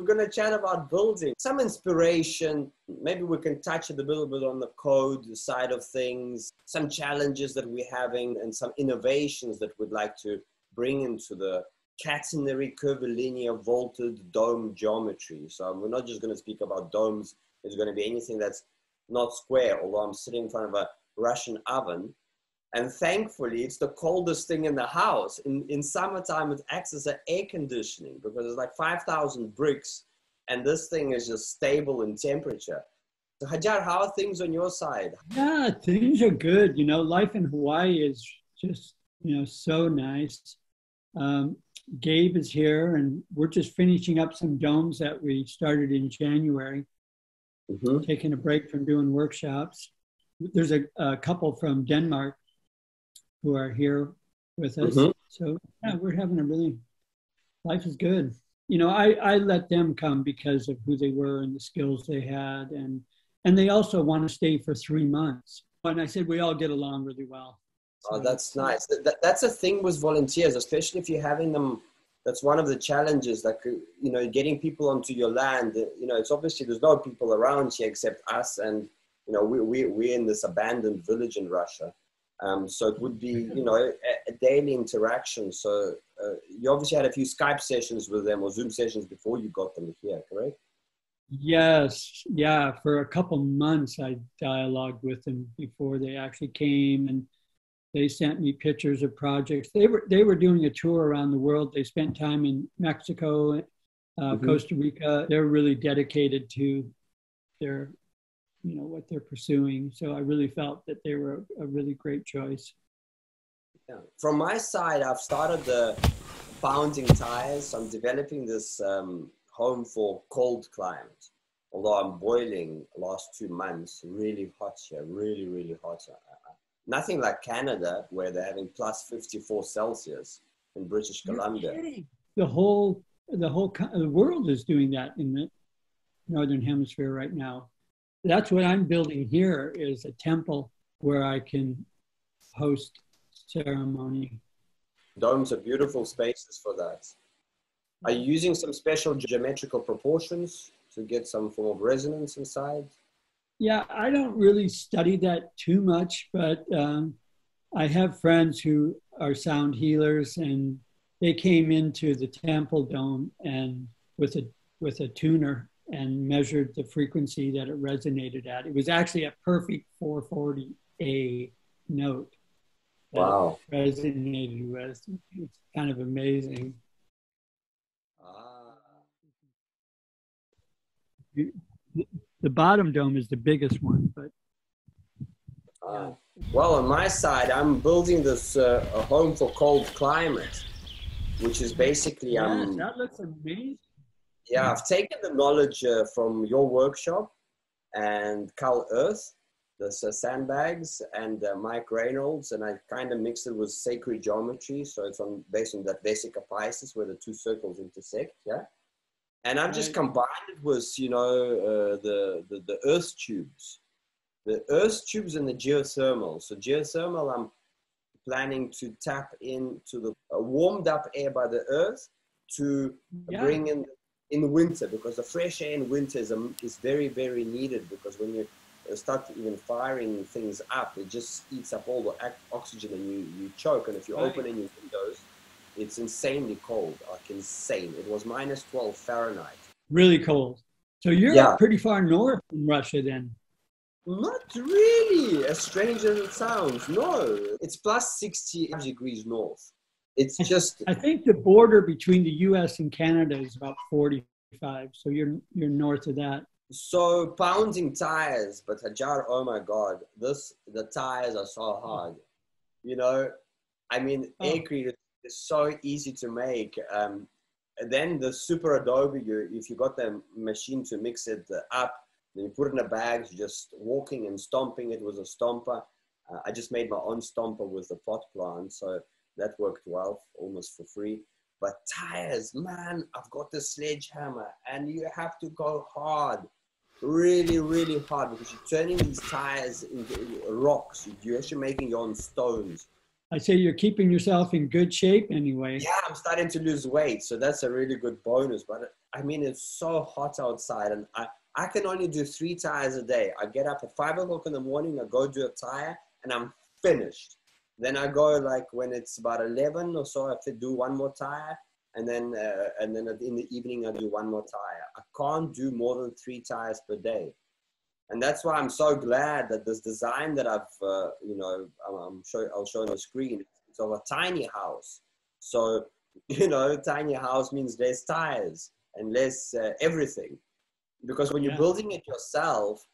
We're going to chat about building some inspiration. Maybe we can touch a little bit on the code side of things, some challenges that we're having, and some innovations that we'd like to bring into the catenary curvilinear vaulted dome geometry. So we're not just going to speak about domes. It's going to be anything that's not square, although I'm sitting in front of a Russian oven. And thankfully, it's the coldest thing in the house. In, in summertime, it acts as an air conditioning because it's like 5,000 bricks and this thing is just stable in temperature. So Hajjar, how are things on your side? Yeah, things are good. You know, life in Hawaii is just, you know, so nice. Um, Gabe is here and we're just finishing up some domes that we started in January, mm-hmm. taking a break from doing workshops. There's a, a couple from Denmark who are here with us. Mm-hmm. So yeah, we're having a really life is good. You know, I, I let them come because of who they were and the skills they had and and they also want to stay for three months. And I said we all get along really well. So, oh, that's nice. That, that's a thing with volunteers, especially if you're having them. That's one of the challenges, like you know, getting people onto your land. You know, it's obviously there's no people around here except us, and you know, we we we're in this abandoned village in Russia. Um, so it would be, you know, a, a daily interaction. So uh, you obviously had a few Skype sessions with them or Zoom sessions before you got them here, correct? Yes, yeah. For a couple months, I dialogued with them before they actually came, and they sent me pictures of projects. They were they were doing a tour around the world. They spent time in Mexico, uh, mm-hmm. Costa Rica. They're really dedicated to their you know what they're pursuing. So I really felt that they were a really great choice. Yeah. From my side, I've started the founding tires. I'm developing this um, home for cold climate. Although I'm boiling last two months, really hot here, really, really hot. Nothing like Canada, where they're having plus 54 Celsius in British Columbia. The whole, the whole the world is doing that in the northern hemisphere right now that's what I'm building here is a temple where I can host ceremony. Domes are beautiful spaces for that. Are you using some special geometrical proportions to get some form of resonance inside? Yeah, I don't really study that too much, but um, I have friends who are sound healers, and they came into the temple dome and with a with a tuner and measured the frequency that it resonated at. It was actually a perfect 440A note. Wow. resonated with. It's kind of amazing. The bottom dome is the biggest one, but. Uh, well, on my side, I'm building this uh, a home for cold climate, which is basically um. that looks amazing yeah, I've taken the knowledge uh, from your workshop and Cal Earth, the uh, sandbags, and uh, Mike Reynolds, and I kind of mixed it with sacred geometry. So it's on based on that Vesica Piscis where the two circles intersect. Yeah. And I've just combined it with, you know, uh, the, the, the earth tubes, the earth tubes and the geothermal. So geothermal, I'm planning to tap into the uh, warmed up air by the earth to yeah. bring in in the winter because the fresh air in winter is, um, is very, very needed because when you start even firing things up, it just eats up all the oxygen and you, you choke. And if you right. open any windows, it's insanely cold, like insane. It was minus 12 Fahrenheit. Really cold. So you're yeah. pretty far north in Russia then. Not really, as strange as it sounds. No, it's plus 60 degrees north. It's just. I think the border between the U.S. and Canada is about 45, so you're you're north of that. So pounding tires, but Hajjar, oh my God, this the tires are so hard. You know, I mean, oh. Aircrete is so easy to make. Um, then the super adobe, you, if you got the machine to mix it up, then you put it in a bag, you're just walking and stomping it with a stomper. Uh, I just made my own stomper with the pot plant. So that worked well, almost for free. But tires, man, I've got the sledgehammer and you have to go hard, really, really hard because you're turning these tires into rocks. You're actually making your own stones. I say you're keeping yourself in good shape anyway. Yeah, I'm starting to lose weight, so that's a really good bonus. But I mean, it's so hot outside, and I, I can only do three tires a day. I get up at five o'clock in the morning, I go do a tire, and I'm finished. Then I go like when it's about eleven or so, I have to do one more tire, and then uh, and then in the evening I do one more tire. I can't do more than three tires per day, and that's why I'm so glad that this design that I've uh, you know I'm show I'll show on the screen. It's of a tiny house, so you know tiny house means less tires and less uh, everything, because when you're building it yourself.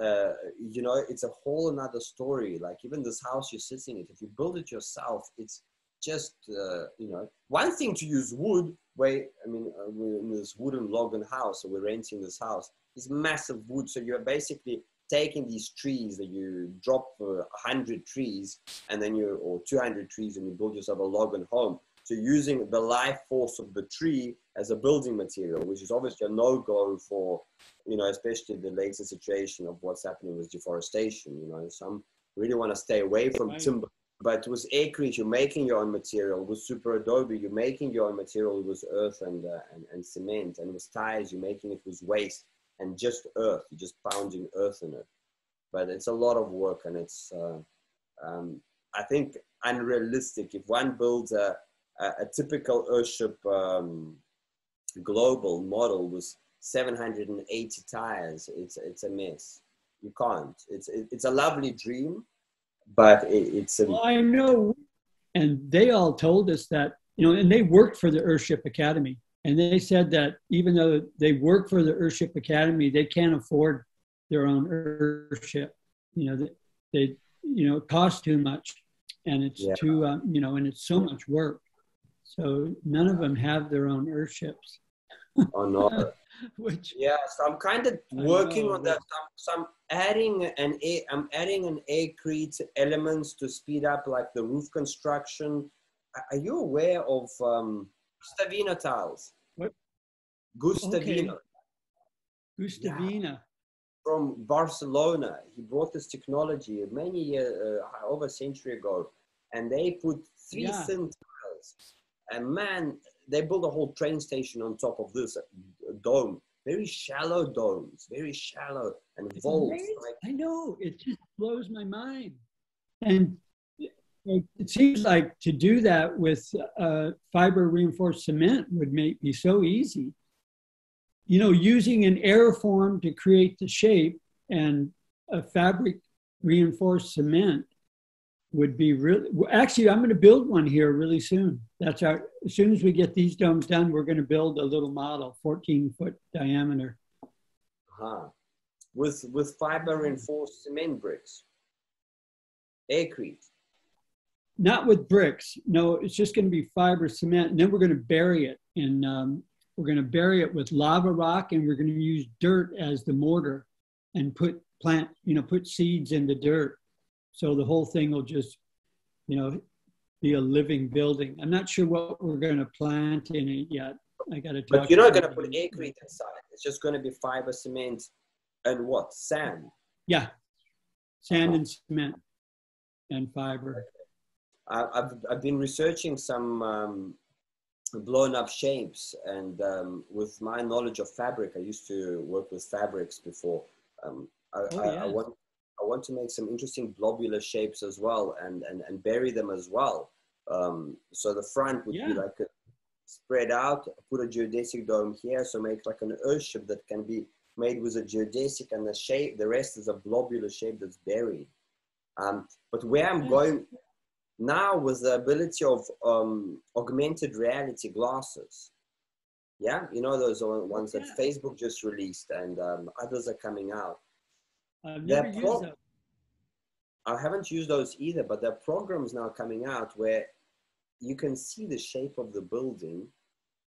Uh, you know, it's a whole another story. Like even this house you're sitting in, if you build it yourself, it's just uh, you know one thing to use wood where i mean uh, we're in this wooden log and house so we're renting this house is massive wood so you're basically taking these trees that you drop uh, 100 trees and then you or 200 trees and you build yourself a log and home so using the life force of the tree as a building material which is obviously a no-go for you know especially the latest situation of what's happening with deforestation you know some really want to stay away from timber but with aircrete, you're making your own material. With Super Adobe, you're making your own material with earth and, uh, and, and cement. And with tires, you're making it with waste and just earth. You're just pounding earth in it. But it's a lot of work and it's, uh, um, I think, unrealistic. If one builds a, a, a typical Earthship um, global model was 780 tires, it's, it's a mess. You can't. It's, it's a lovely dream but it, it's. A, well, I know, and they all told us that you know, and they worked for the Earthship Academy, and they said that even though they work for the Earthship Academy, they can't afford their own Earthship. You know, they, they you know, it costs too much, and it's yeah. too, um, you know, and it's so much work. So none of them have their own Earthships. Oh no. Which yeah, so I'm kind of working on that. So I'm, adding an a, I'm adding an aircrete elements to speed up like the roof construction. Are you aware of um, Gustavina tiles? What? Gustavina. Okay. Gustavina. Yeah. From Barcelona, he brought this technology many years, uh, over a century ago, and they put three yeah. thin tiles. And man, they built a whole train station on top of this dome, very shallow domes, very shallow and vaults. Like, I know it just blows my mind, and it seems like to do that with uh, fiber reinforced cement would make be so easy. You know, using an airform to create the shape and a fabric reinforced cement would be really actually i'm going to build one here really soon. That's our as soon as we get these domes done we're going to build a little model 14 foot diameter. Uh-huh. with with fiber reinforced cement bricks. Aircrete not with bricks. No it's just going to be fiber cement and then we're going to bury it in um, we're going to bury it with lava rock and we're going to use dirt as the mortar and put plant you know put seeds in the dirt so the whole thing will just, you know, be a living building. I'm not sure what we're going to plant in it yet. I got to talk. But you're not going to put aircrete inside. It's just going to be fiber cement and what? Sand. Yeah, sand uh-huh. and cement and fiber. I've I've been researching some um, blown up shapes, and um, with my knowledge of fabric, I used to work with fabrics before. Um, I, oh, I, I, want want to make some interesting globular shapes as well and, and, and bury them as well. Um, so the front would yeah. be like a, spread out, put a geodesic dome here, so make like an Earthship that can be made with a geodesic and the shape, the rest is a globular shape that's buried. Um, but where I'm going now with the ability of um, augmented reality glasses, yeah, you know those ones that yeah. Facebook just released and um, others are coming out. I've never used pro- I haven't used those either, but there are programs now coming out where you can see the shape of the building,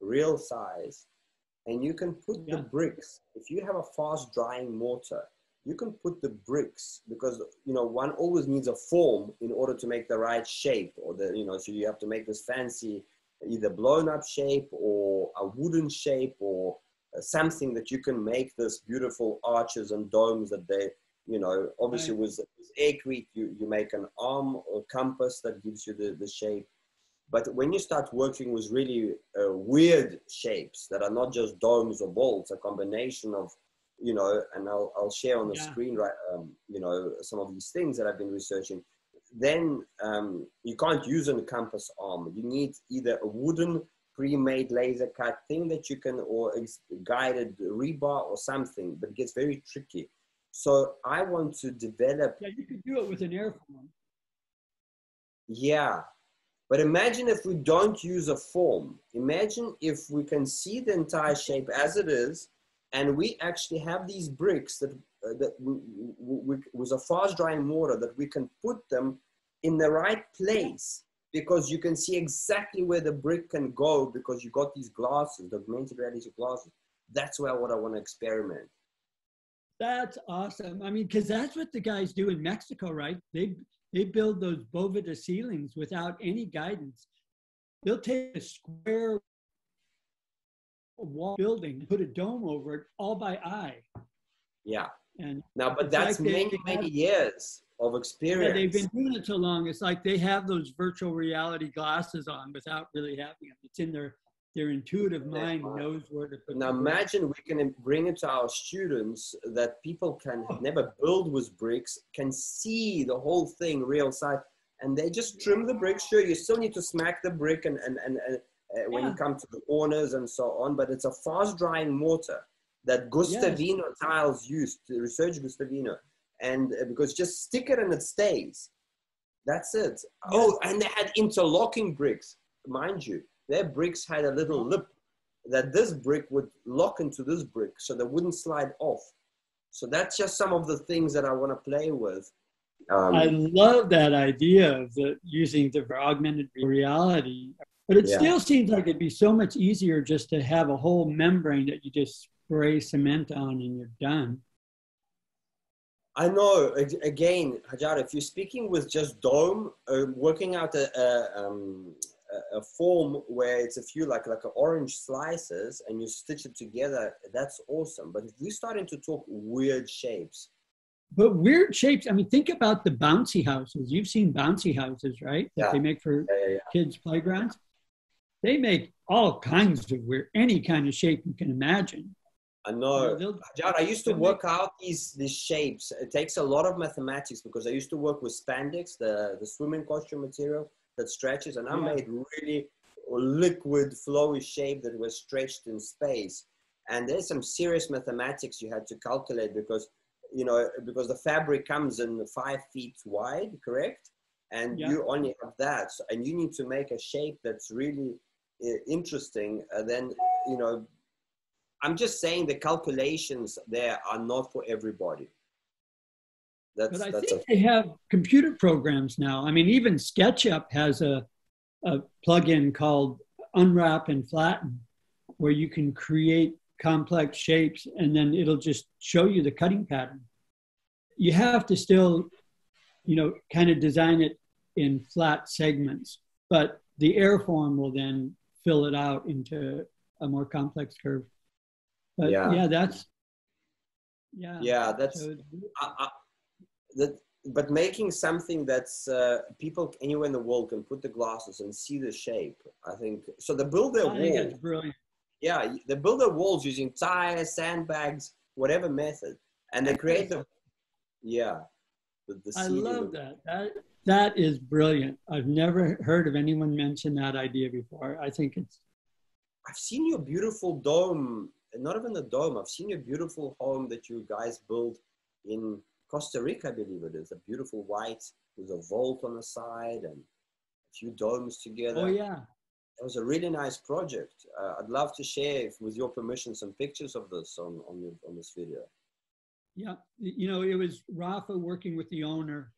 real size, and you can put yeah. the bricks. If you have a fast drying mortar, you can put the bricks because you know one always needs a form in order to make the right shape, or the you know so you have to make this fancy either blown up shape or a wooden shape or something that you can make this beautiful arches and domes that they You know, obviously right. with, with aircrete, you, you make an arm or compass that gives you the, the shape. But when you start working with really uh, weird shapes that are not just domes or bolts, a combination of, you know, and I'll, I'll share on the yeah. screen, right, um, you know, some of these things that I've been researching, then um, you can't use a compass arm. You need either a wooden pre-made laser cut thing that you can, or guided rebar or something, but it gets very tricky. So I want to develop. Yeah, you could do it with an airform. Yeah, but imagine if we don't use a form. Imagine if we can see the entire shape as it is, and we actually have these bricks that, uh, that we, we, with a fast drying mortar that we can put them in the right place because you can see exactly where the brick can go because you got these glasses, the augmented reality glasses. That's where what I want to experiment. That's awesome. I mean, because that's what the guys do in Mexico, right? They they build those Boveda ceilings without any guidance. They'll take a square wall building, put a dome over it, all by eye. Yeah. And now, but that's like many, many years of experience. Yeah, they've been doing it so long. It's like they have those virtual reality glasses on without really having them. It's in their their intuitive mind knows where to put. Now imagine we can bring it to our students that people can never build with bricks, can see the whole thing real size, and they just trim the brick. Sure, you still need to smack the brick and and and. and uh, when yeah. you come to the corners and so on, but it's a fast drying mortar that Gustavino yes. tiles used, to research Gustavino and uh, because just stick it and it stays. That's it. Oh, and they had interlocking bricks, mind you. Their bricks had a little lip that this brick would lock into this brick so they wouldn't slide off. So that's just some of the things that I want to play with. Um, I love that idea of the, using the augmented reality, but it yeah. still seems like it'd be so much easier just to have a whole membrane that you just spray cement on and you're done. I know. Again, Hajjar, if you're speaking with just dome, uh, working out a, a, um, a, form where it's a few like like orange slices and you stitch it together, that's awesome. But if we're starting to talk weird shapes, but weird shapes. I mean, think about the bouncy houses. You've seen bouncy houses, right? That yeah. they make for yeah, yeah, kids' playgrounds. They make all kinds of weird, any kind of shape you can imagine. I know. I used to work out these these shapes. It takes a lot of mathematics because I used to work with spandex, the, the swimming costume material that stretches, and I yeah. made really liquid, flowy shape that was stretched in space. And there's some serious mathematics you had to calculate because, you know, because the fabric comes in five feet wide, correct? And yeah. you only have that, so, and you need to make a shape that's really uh, interesting. And then, you know, I'm just saying the calculations there are not for everybody. That's, but I think a, they have computer programs now. I mean, even SketchUp has a, a plugin called Unwrap and Flatten, where you can create complex shapes and then it'll just show you the cutting pattern. You have to still, you know, kind of design it in flat segments, but the airform will then fill it out into a more complex curve. But yeah, yeah, that's yeah, yeah, that's so, I, I, that. But making something that's uh, people anywhere in the world can put the glasses and see the shape. I think so. They build their walls. brilliant. Yeah, they build their walls using tires, sandbags, whatever method, and they create the. Yeah, the, the I love that. That that is brilliant. I've never heard of anyone mention that idea before. I think it's. I've seen your beautiful dome not even the dome. I've seen your beautiful home that you guys built in Costa Rica, I believe it is. A beautiful white with a vault on the side and a few domes together. Oh, yeah. It was a really nice project. Uh, I'd love to share, if, with your permission, some pictures of this on, on, your, on this video. Yeah, you know, it was Rafa working with the owner,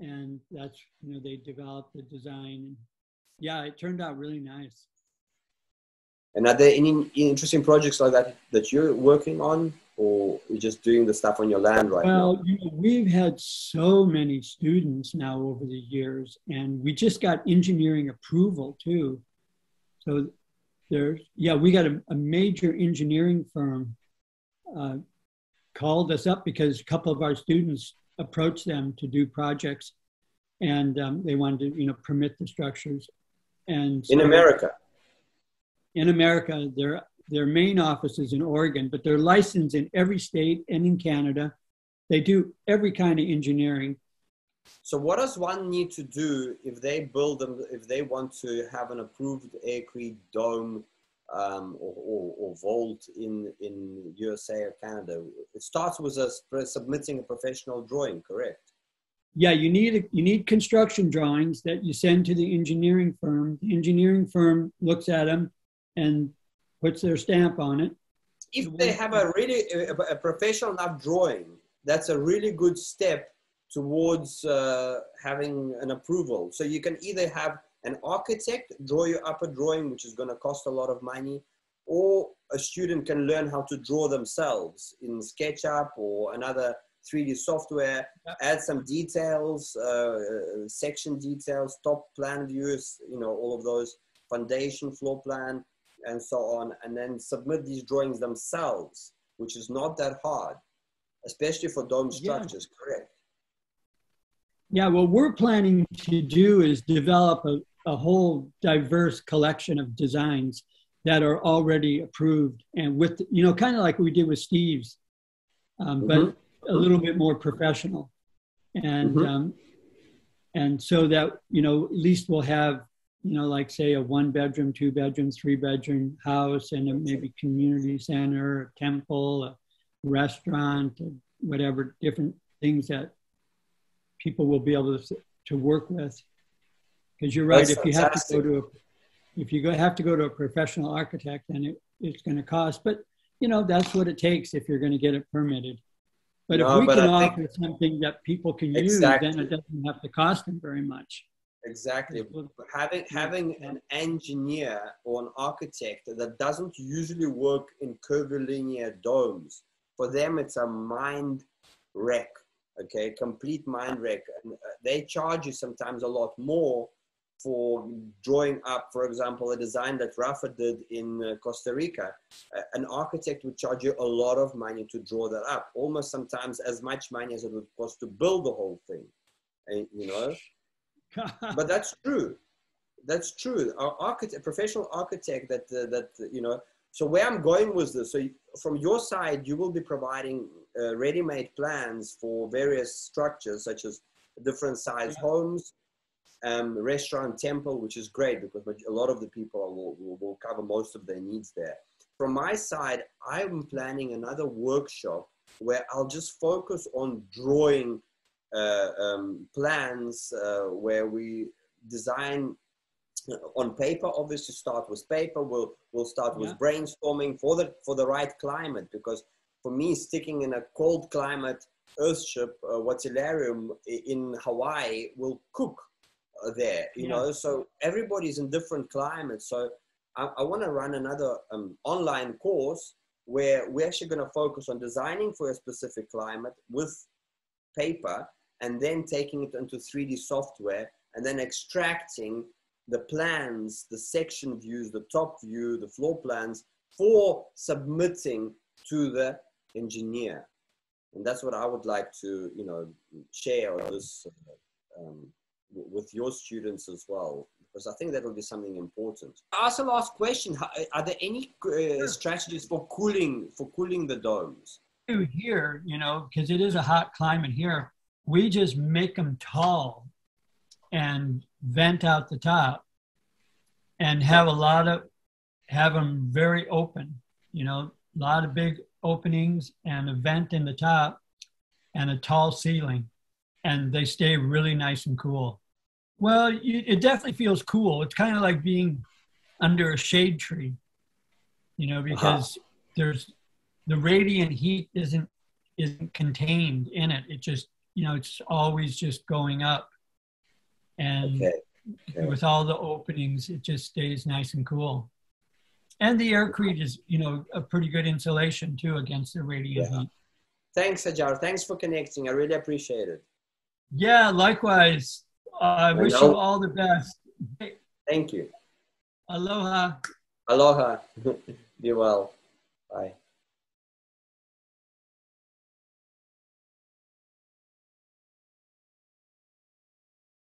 and that's, you know, they developed the design. And yeah, it turned out really nice. And are there any interesting projects like that that you're working on, or you're just doing the stuff on your land right well, now? Well, you know, we've had so many students now over the years, and we just got engineering approval too. So there's, yeah, we got a, a major engineering firm uh, called us up because a couple of our students approached them to do projects, and um, they wanted to, you know, permit the structures. And so in America, in America, their their main office is in Oregon, but they're licensed in every state and in Canada. They do every kind of engineering. So, what does one need to do if they build them? If they want to have an approved aircrete dome um, or, or, or, vault in in USA or Canada? It starts with us submitting a professional drawing, correct? Yeah, you need a, you need construction drawings that you send to the engineering firm. The engineering firm looks at them and puts their stamp on it. If they have a really a, a professional enough drawing, that's a really good step towards uh, having an approval. So you can either have an architect draw you up a drawing, which is going to cost a lot of money, or a student can learn how to draw themselves in SketchUp or another 3D software, add some details, uh, section details, top plan views, you know, all of those, foundation, floor plan, and so on, and then submit these drawings themselves, which is not that hard, especially for dome structures, yeah. correct? Yeah, what we're planning to do is develop a, a whole diverse collection of designs that are already approved and with, you know, kind of like we did with Steve's, um, but a little bit more professional. And, mm-hmm. um, and so that, you know, at least we'll have, you know, like say a one bedroom, two bedroom, three bedroom house and a maybe community center, a temple, a restaurant, whatever different things that people will be able to, to work with. Because you're right, That's if you fantastic. have to go to a, if you go, have to go to a professional architect, then it, it's going to cost. But you know that's what it takes if you're going to get it permitted. But no, if we but can I offer something that people can exactly. use, then it doesn't have to cost them very much. Exactly. Having having an engineer or an architect that doesn't usually work in curvilinear domes, for them it's a mind wreck okay? Complete mind wreck. And uh, they charge you sometimes a lot more for drawing up for example a design that rafa did in uh, costa rica. An architect would charge you a lot of money to draw that up almost sometimes as much money as it would cost to build the whole thing and, you know but that's true. That's true. Our architect professional architect that uh, that you know so where i'm going with this so from your side you will be providing uh, ready-made plans for various structures such as different size homes, um, restaurant, temple, which is great because a lot of the people will, will, will cover most of their needs there. From my side, I'm planning another workshop where I'll just focus on drawing um, plans uh, where we design uh, on paper obviously start with paper we'll we'll start with yeah. brainstorming for the for the right climate because for me, sticking in a cold climate Earthship, uh, Wautillarium in Hawaii will cook uh, there, you yeah. know. So everybody's in different climates. So I, I want to run another um, online course where we're actually going to focus on designing for a specific climate with paper and then taking it into 3D software and then extracting the plans, the section views, the top view, the floor plans for submitting to the engineer. And that's what I would like to, you know, share this um, with your students as well, because I think that will be something important. Ask a last question. Are there any uh, strategies for cooling, for cooling the domes? Here, you know, because it is a hot climate here, we just make them tall and vent out the top and have a lot of, have them very open, you know, a lot of big openings and a vent in the top and a tall ceiling and they stay really nice and cool well you, it definitely feels cool it's kind of like being under a shade tree you know uh-huh. because uh-huh. there's the radiant heat isn't isn't contained in it it just you know it's always just going up and okay. Okay. with all the openings it just stays nice and cool and the aircrete is, you know, a pretty good insulation too against the radiant yeah. heat. Thanks, Hajjar. Thanks for connecting. I really appreciate it. Yeah, likewise. Uh, I wish you all the best. Thank you. Aloha. Aloha. Be well. Bye.